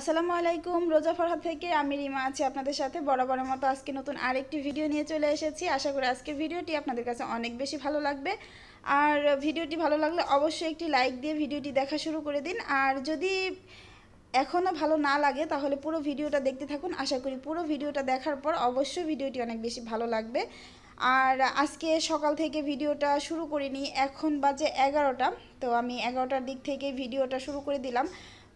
আসসালামু আলাইকুম, রোজা ফরহাদ থেকে আমি রিমা আছি আপনাদের সাথে। বরাবরের মতো আজকে নতুন আরেকটি ভিডিও নিয়ে চলে এসেছি। আশা করি আজকের ভিডিওটি আপনাদের কাছে অনেক বেশি ভালো লাগবে। আর ভিডিওটি ভালো লাগলে অবশ্যই একটি লাইক দিয়ে ভিডিওটি দেখা শুরু করে দিন। আর যদি এখনও ভালো না লাগে, তাহলে পুরো ভিডিওটা দেখতে থাকুন। আশা করি পুরো ভিডিওটা দেখার পর অবশ্যই ভিডিওটি অনেক বেশি ভালো লাগবে। আর আজকে সকাল থেকে ভিডিওটা শুরু করিনি, এখন বাজে এগারোটা। তো আমি এগারোটার দিক থেকে ভিডিওটা শুরু করে দিলাম।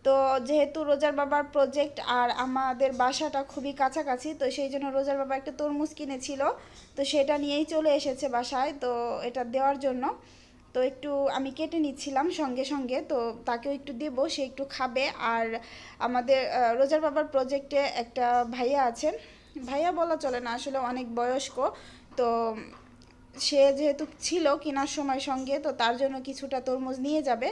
তো যেহেতু রোজার বাবার প্রজেক্ট আর আমাদের বাসাটা খুবই কাছাকাছি, তো সেই জন্য রোজার বাবা একটা তরমুজ কিনেছিল। তো সেটা নিয়েই চলে এসেছে বাসায়, তো এটা দেওয়ার জন্য। তো একটু আমি কেটে নিচ্ছিলাম সঙ্গে সঙ্গে, তো তাকেও একটু দেবো, সে একটু খাবে। আর আমাদের রোজার বাবার প্রজেক্টে একটা ভাইয়া আছেন। ভাইয়া বলা চলে না, আসলে অনেক বয়স্ক। তো সে যেহেতু ছিল কেনার সময় সঙ্গে, তো তার জন্য কিছুটা তরমুজ নিয়ে যাবে।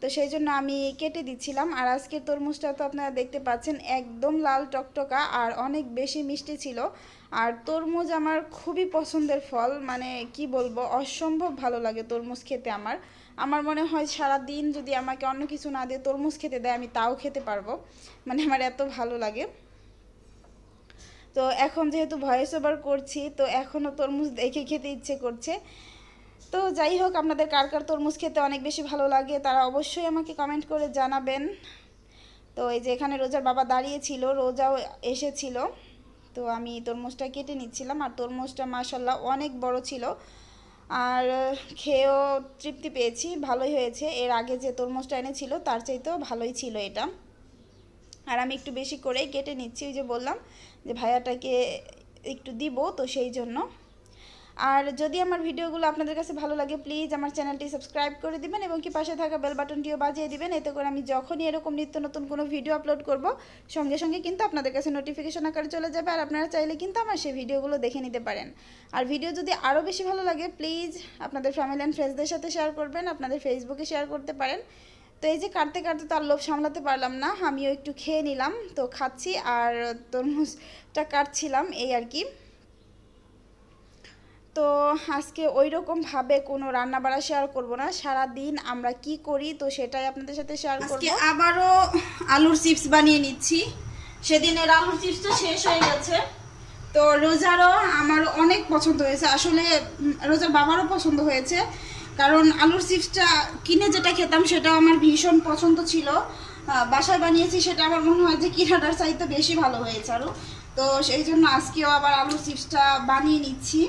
তো সেই জন্য আমি কেটে দিচ্ছিলাম। আর আজকের তরমুজটা তো আপনারা দেখতে পাচ্ছেন, একদম লাল টকটকা আর অনেক বেশি মিষ্টি ছিল। আর তরমুজ আমার খুবই পছন্দের ফল মানে কি বলব, অসম্ভব ভালো লাগে তরমুজ খেতে আমার। আমার মনে হয় সারা দিন যদি আমাকে অন্য কিছু না দিয়ে তরমুজ খেতে দেয়, আমি তাও খেতে পারব। মানে আমার এত ভালো লাগে। তো এখন যেহেতু ভয়েস ওভার করছি, তো এখনও তরমুজ দেখে খেতে ইচ্ছে করছে। তো যাই হোক, আপনাদের কার কার তরমুজ খেতে অনেক বেশি ভালো লাগে তারা অবশ্যই আমাকে কমেন্ট করে জানাবেন। তো এই যে এখানে রোজার বাবা দাঁড়িয়েছিল, রোজাও এসেছিল। তো আমি তরমুজটা কেটে নিচ্ছিলাম আর তরমুজটা মাসাল্লাহ অনেক বড় ছিল। আর খেয়েও তৃপ্তি পেয়েছি, ভালোই হয়েছে। এর আগে যে তরমুজটা এনেছিল, তার চাইতেও ভালোই ছিল এটা। আর আমি একটু বেশি করেই কেটে নিচ্ছি, ওই যে বললাম যে ভাইয়াটাকে একটু দিব তো সেই জন্য। আর যদি আমার ভিডিওগুলো আপনাদের কাছে ভালো লাগে প্লিজ আমার চ্যানেলটি সাবস্ক্রাইব করে দিবেন এবং কি পাশে থাকা বেল বাটনটিও বাজিয়ে দিবেন। এতে করে আমি যখনই এরকম নিত্য নতুন কোনো ভিডিও আপলোড করব, সঙ্গে সঙ্গে কিন্তু আপনাদের কাছে নোটিফিকেশন আকারে চলে যাবে আর আপনারা চাইলে কিন্তু আমার সেই ভিডিওগুলো দেখে নিতে পারেন। আর ভিডিও যদি আরও বেশি ভালো লাগে প্লিজ আপনাদের ফ্যামিলি অ্যান্ড ফ্রেন্ডসদের সাথে শেয়ার করবেন, আপনাদের ফেসবুকে শেয়ার করতে পারেন। তো এই যে কাটতে কাটতে তার লোভ সামলাতে পারলাম না, আমিও একটু খেয়ে নিলাম, তো খাচ্ছি আর তরমুজটা কাটছিলাম, এই আর কি। তো আজকে ওই রকমভাবে কোনো রান্না বাড়া শেয়ার করব না। সারা দিন আমরা কি করি, তো সেটাই আপনাদের সাথে শেয়ার করব। আবারও আলুর চিপস বানিয়ে নিচ্ছি। সেদিনের আলুর চিপসটা শেষ হয়ে গেছে। তো রোজারও আমার অনেক পছন্দ হয়েছে। আসলে রোজার বাবারও পছন্দ হয়েছে। কারণ আলুর চিপসটা কিনে যেটা খেতাম সেটা আমার ভীষণ পছন্দ ছিল। বাসায় বানিয়েছি, সেটা আমার মনে হয় যে কিনাটার চাইতে বেশি ভালো হয়েছে আরও তো সেই জন্য আজকেও আবার আলুর চিপসটা বানিয়ে নিচ্ছি।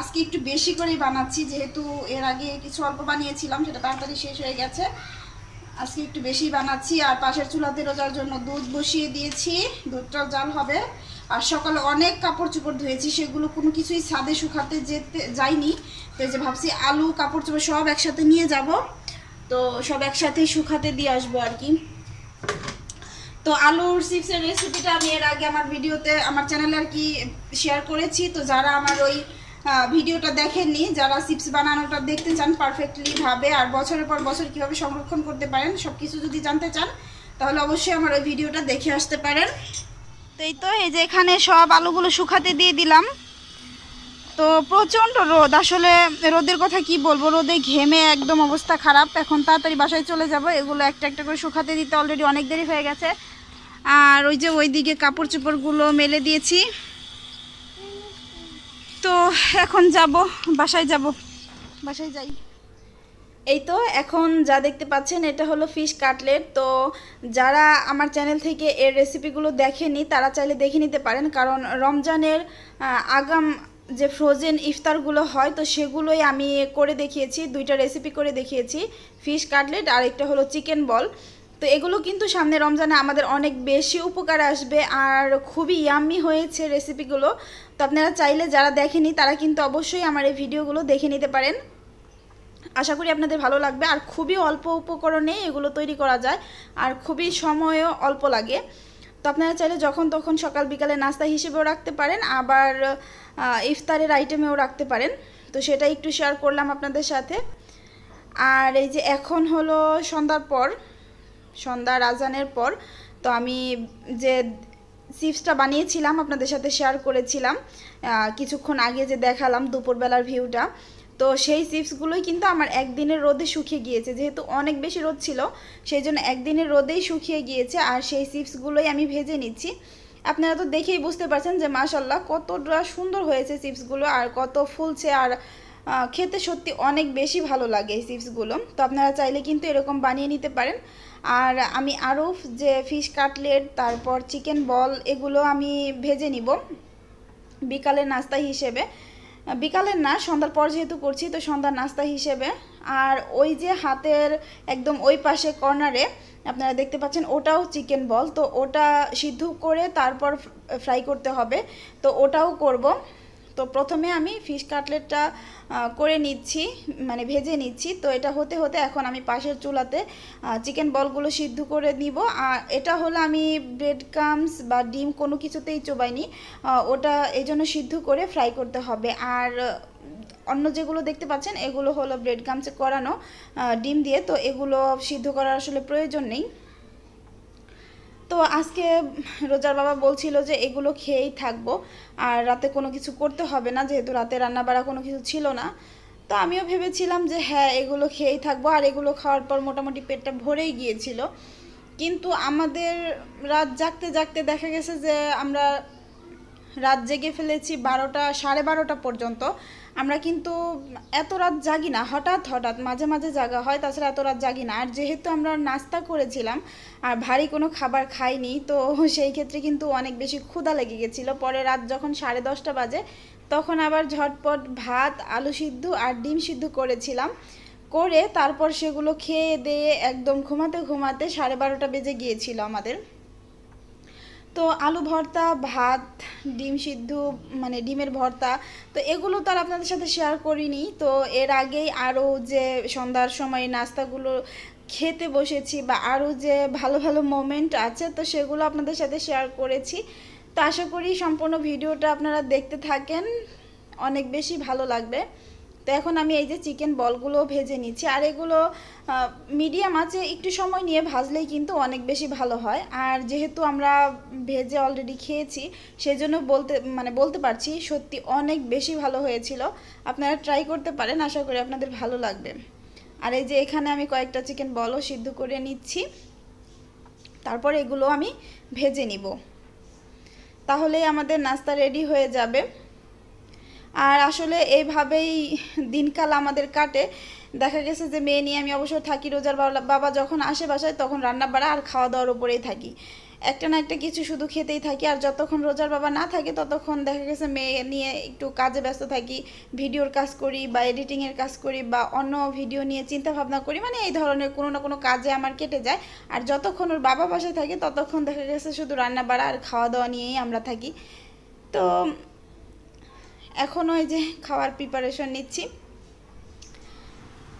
আজকে একটু বেশি করেই বানাচ্ছি, যেহেতু এর আগে কিছু অল্প বানিয়েছিলাম, সেটা তাড়াতাড়ি শেষ হয়ে গেছে। আজকে একটু বেশি বানাচ্ছি, আর পাশের চুলাতে রোজার জন্য দুধ বসিয়ে দিয়েছি দুধটা জাল হবে। আর সকালে অনেক কাপড় চোপড় ধুয়েছি, সেগুলো কোনো কিছুই ছাদে শুকাতে যেতে, যাইনি। তো যে ভাবছি আলু কাপড় চোপড় সব একসাথে নিয়ে যাব। তো সব একসাথেই শুকাতে দিয়ে আসব আর কি। তো আলুর চিপসের রেসিপিটা আমি এর আগে আমার ভিডিওতে, আমার চ্যানেলে আর কি শেয়ার করেছি। তো যারা আমার ওই ভিডিওটা দেখেননি। যারা চিপস বানানোটা দেখতে চান পারফেক্টলি ভাবে আর বছরের পর বছর কীভাবে সংরক্ষণ করতে পারেন সব কিছু যদি জানতে চান, তাহলে অবশ্যই আমার ওই ভিডিওটা দেখে আসতে পারেন। তো এই তো, এই যে এখানে সব আলুগুলো শুকাতে দিয়ে দিলাম। তো প্রচণ্ড রোদ। আসলে রোদের কথা কি বলব? রোদে ঘেমে একদম অবস্থা খারাপ। এখন তাড়াতাড়ি বাসায় চলে যাব। এগুলো একটা একটা করে শুকাতে দিতে অলরেডি অনেক দেরি হয়ে গেছে। আর ওই যে ওই দিকে কাপড় চোপড়গুলো মেলে দিয়েছি। তো এখন যাব, বাসায় যাব। বাসায় যাই। এই তো, এখন যা দেখতে পাচ্ছেন, এটা হলো ফিশ কাটলেট তো যারা আমার চ্যানেল থেকে এর রেসিপিগুলো দেখেনি, তারা চাইলে দেখে নিতে পারেন। কারণ রমজানের আগাম যে ফ্রোজেন ইফতারগুলো হয়, তো সেগুলোই আমি করে দেখিয়েছি, দুইটা রেসিপি করে দেখিয়েছি। ফিশ কাটলেট আর একটা হলো চিকেন বল তো এগুলো কিন্তু সামনে রমজানে আমাদের অনেক বেশি উপকার আসবে আর খুবই ইয়াম্মি হয়েছে রেসিপিগুলো তো আপনারা চাইলে যারা দেখেনি, তারা কিন্তু অবশ্যই আমার এই ভিডিওগুলো দেখে নিতে পারেন। আশা করি আপনাদের ভালো লাগবে আর খুবই অল্প উপকরণে এগুলো তৈরি করা যায় আর খুবই সময়ও অল্প লাগে। তো আপনারা চাইলে যখন তখন সকাল বিকালে নাস্তা হিসেবেও রাখতে পারেন, আবার ইফতারের আইটেমেও রাখতে পারেন। তো সেটা একটু শেয়ার করলাম আপনাদের সাথে। আর এই যে এখন হলো সন্ধ্যার পর। সন্ধ্যা রাজানের পর তো আমি যে চিপসটা বানিয়েছিলাম আপনাদের সাথে শেয়ার করেছিলাম কিছুক্ষণ আগে যে দেখালাম দুপুরবেলার ভিউটা তো সেই চিপসগুলোই কিন্তু আমার একদিনের রোদে শুকিয়ে গিয়েছে, যেহেতু অনেক বেশি রোদ ছিল, সেই জন্য একদিনের রোদেই শুকিয়ে গিয়েছে আর সেই চিপসগুলোই আমি ভেজে নিচ্ছি। আপনারা তো দেখেই বুঝতে পারছেন যে মাশাল্লাহ কতটা সুন্দর হয়েছে চিপসগুলো আর কত ফুলছে আর খেতে সত্যি অনেক বেশি ভালো লাগে এই চিপসগুলো, তো আপনারা চাইলে কিন্তু এরকম বানিয়ে নিতে পারেন। আর আমি আরও যে ফিশ কাটলেট তারপর চিকেন বল এগুলো আমি ভেজে নিব বিকালের নাস্তা হিসেবে। বিকালের না, সন্ধ্যার পর যেহেতু করছি, তো সন্ধ্যার নাস্তা হিসেবে। আর ওই যে হাতের একদম ওই পাশে কর্নারে আপনারা দেখতে পাচ্ছেন, ওটাও চিকেন বল তো ওটা সিদ্ধ করে তারপর ফ্রাই করতে হবে। তো ওটাও করব। তো প্রথমে আমি ফিশ কাটলেটটা করে নিচ্ছি মানে ভেজে নিচ্ছি। তো এটা হতে হতে এখন আমি পাশের চুলাতে চিকেন বলগুলো সিদ্ধ করে নিব। আর এটা হলো আমি ব্রেড কামস বা ডিম কোনো কিছুতেই চোবাইনি। ওটা এই জন্য সিদ্ধ করে ফ্রাই করতে হবে। আর অন্য যেগুলো দেখতে পাচ্ছেন, এগুলো হলো ব্রেড কামসে করানো ডিম দিয়ে। তো এগুলো সিদ্ধ করার আসলে প্রয়োজন নেই। তো আজকে রোজার বাবা বলছিল যে এগুলো খেয়েই থাকব, আর রাতে কোনো কিছু করতে হবে না, যেহেতু রাতে রান্না বাড়া কোনো কিছু ছিল না। তো আমিও ভেবেছিলাম যে হ্যাঁ এগুলো খেয়েই থাকব, আর এগুলো খাওয়ার পর মোটামুটি পেটটা ভরেই গিয়েছিল। কিন্তু আমাদের রাত জাগতে জাগতে দেখা গেছে যে আমরা রাত জেগে ফেলেছি বারোটা, সাড়ে বারোটা পর্যন্ত। আমরা কিন্তু এত রাত জাগি না, হঠাৎ হঠাৎ মাঝে মাঝে জাগা হয়, তাছাড়া এত রাত জাগি না। আর যেহেতু আমরা নাস্তা করেছিলাম, আর ভারী কোনো খাবার খাইনি, তো সেই ক্ষেত্রে কিন্তু অনেক বেশি ক্ষুধা লেগে গেছিল। পরে রাত যখন সাড়ে দশটা বাজে, তখন আবার ঝটপট ভাত, আলু সিদ্ধ আর ডিম সিদ্ধ করেছিলাম। করে তারপর সেগুলো খেয়ে দিয়ে একদম ঘুমাতে ঘুমাতে সাড়ে বারোটা বেজে গিয়েছিল আমাদের। তো আলু ভর্তা, ভাত, ডিম সিদ্ধ মানে ডিমের ভর্তা, তো এগুলো তো আর আপনাদের সাথে শেয়ার করিনি। তো এর আগেই আরও যে সন্ধ্যার সময় নাস্তাগুলো খেতে বসেছি বা আরও যে ভালো ভালো মোমেন্ট আছে, তো সেগুলো আপনাদের সাথে শেয়ার করেছি। তো আশা করি সম্পূর্ণ ভিডিওটা আপনারা দেখতে থাকেন। অনেক বেশি ভালো লাগবে। তো এখন আমি এই যে চিকেন বলগুলো ভেজে নিচ্ছি। আর এগুলো মিডিয়াম আছে, একটু সময় নিয়ে ভাজলেই কিন্তু অনেক বেশি ভালো হয়। আর যেহেতু আমরা ভেজে অলরেডি খেয়েছি সেই জন্য বলতে মানে বলতে পারছি সত্যি অনেক বেশি ভালো হয়েছিল। আপনারা ট্রাই করতে পারেন, আশা করি আপনাদের ভালো লাগবে। আর এই যে এখানে আমি কয়েকটা চিকেন বলও সিদ্ধ করে নিচ্ছি। তারপর এগুলো আমি ভেজে নিব। তাহলেই আমাদের নাস্তা রেডি হয়ে যাবে। আর আসলে এইভাবেই দিনকাল আমাদের কাটে। দেখা গেছে যে মেয়ে নিয়ে আমি অবশ্য থাকি, রোজার বাবা যখন আসে বাসায় তখন রান্না বাড়া আর খাওয়া দাওয়ার উপরেই থাকি। একটা না একটা কিছু শুধু খেতেই থাকি আর যতক্ষণ রোজার বাবা না থাকে ততক্ষণ দেখা গেছে মেয়ে নিয়ে একটু কাজে ব্যস্ত থাকি, ভিডিওর কাজ করি বা এডিটিংয়ের কাজ করি বা অন্য ভিডিও নিয়ে চিন্তা ভাবনা করি মানে এই ধরনের কোনো না কোনো কাজে আমার কেটে যায়। আর যতক্ষণ ওর বাবা বাসায় থাকে ততক্ষণ দেখা গেছে শুধু রান্না বাড়া আর খাওয়া দাওয়া নিয়েই আমরা থাকি। তো এখন ওই যে খাওয়ার প্রিপারেশন নিচ্ছি।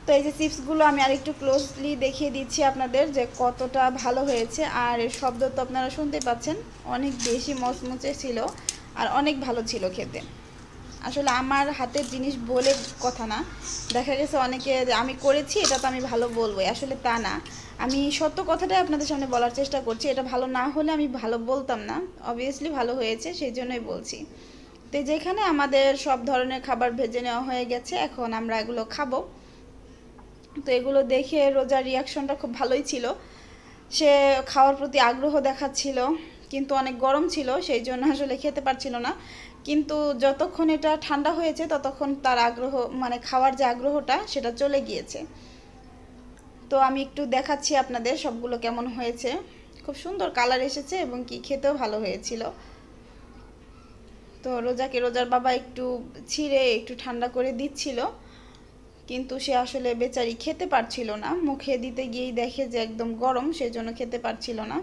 তো এই যে চিপসগুলো আমি আরেকটু ক্লোজলি দেখিয়ে দিচ্ছি আপনাদের যে কতটা ভালো হয়েছে। আর শব্দ তো আপনারা শুনতে পাচ্ছেন, অনেক বেশি মচমচে ছিল আর অনেক ভালো ছিল খেতে। আসলে আমার হাতের জিনিস বলে কথা না। দেখা গেছে অনেকে আমি করেছি, এটা তো আমি ভালো বলব আসলে তা না। আমি সত্য কথাটাই আপনাদের সামনে বলার চেষ্টা করছি। এটা ভালো না হলে আমি ভালো বলতাম না। অবভিয়াসলি ভালো হয়েছে, সেই জন্যই বলছি। তো যেখানে আমাদের সব ধরনের খাবার ভেজে নেওয়া হয়ে গেছে, এখন আমরা এগুলো খাব। তো এগুলো দেখে রোজার রিয়াকশনটা খুব ভালোই ছিল। সে খাওয়ার প্রতি আগ্রহ দেখাচ্ছিল, কিন্তু অনেক গরম ছিল, সেই জন্য আসলে খেতে পারছিল না। কিন্তু যতক্ষণ এটা ঠান্ডা হয়েছে, ততক্ষণ তার আগ্রহ মানে খাওয়ার যে আগ্রহটা, সেটা চলে গিয়েছে। তো আমি একটু দেখাচ্ছি আপনাদের সবগুলো কেমন হয়েছে। খুব সুন্দর কালার এসেছে এবং কি খেতেও ভালো হয়েছিল। তো রোজাকে রোজার বাবা একটু ছিঁড়ে একটু ঠান্ডা করে দিচ্ছিল। কিন্তু সে আসলে বেচারি খেতে পারছিল না। মুখে দিতে গিয়েই দেখে যে একদম গরম, সেই জন্য খেতে পারছিল না।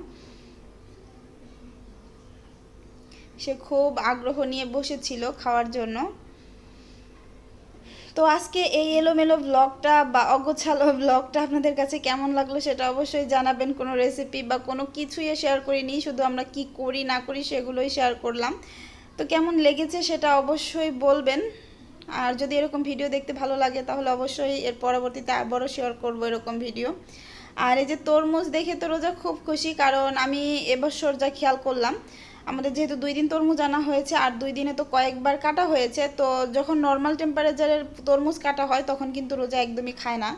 সে খুব আগ্রহ নিয়ে বসেছিল খাওয়ার জন্য। তো আজকে এই এলোমেলো ব্লগটা বা অগোছালো ব্লগটা আপনাদের কাছে কেমন লাগল সেটা অবশ্যই জানাবেন। কোনো রেসিপি বা কোনো কিছুই শেয়ার করিনি, শুধু আমরা কি করি না করি সেগুলোই শেয়ার করলাম। তো কেমন লেগেছে সেটা অবশ্যই বলবেন। আর যদি এরকম ভিডিও দেখতে ভালো লাগে, তাহলে অবশ্যই এর পরবর্তীতে আবারও শেয়ার করব এরকম ভিডিও আর এই যে তরমুজ দেখে তো রোজা খুব খুশি, কারণ আমি এবছর যা খেয়াল করলাম, আমাদের যেহেতু দুই দিন তরমুজ আনা হয়েছে, আর দুই দিনে তো কয়েকবার কাটা হয়েছে, তো যখন নর্মাল টেম্পারেচারের তরমুজ কাটা হয়, তখন কিন্তু রোজা একদমই খায় না।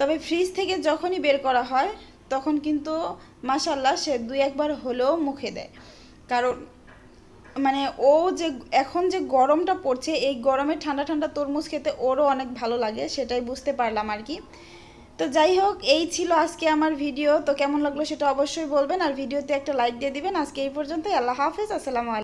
তবে ফ্রিজ থেকে যখনই বের করা হয়, তখন কিন্তু মাসাল্লাহ সে দুই একবার হলেও মুখে দেয়। কারণ মানে ও যে, এখন যে গরমটা পড়ছে, এই গরমে ঠান্ডা ঠান্ডা তরমুজ খেতে ওরও অনেক ভালো লাগে, সেটাই বুঝতে পারলাম আর কি। তো যাই হোক, এই ছিল আজকে আমার ভিডিও। তো কেমন লাগল সেটা অবশ্যই বলবেন, আর ভিডিওতে একটা লাইক দিয়ে দিবেন। আজকে এই পর্যন্তই, আল্লাহ হাফেজ, আসসালামু আলাইকুম।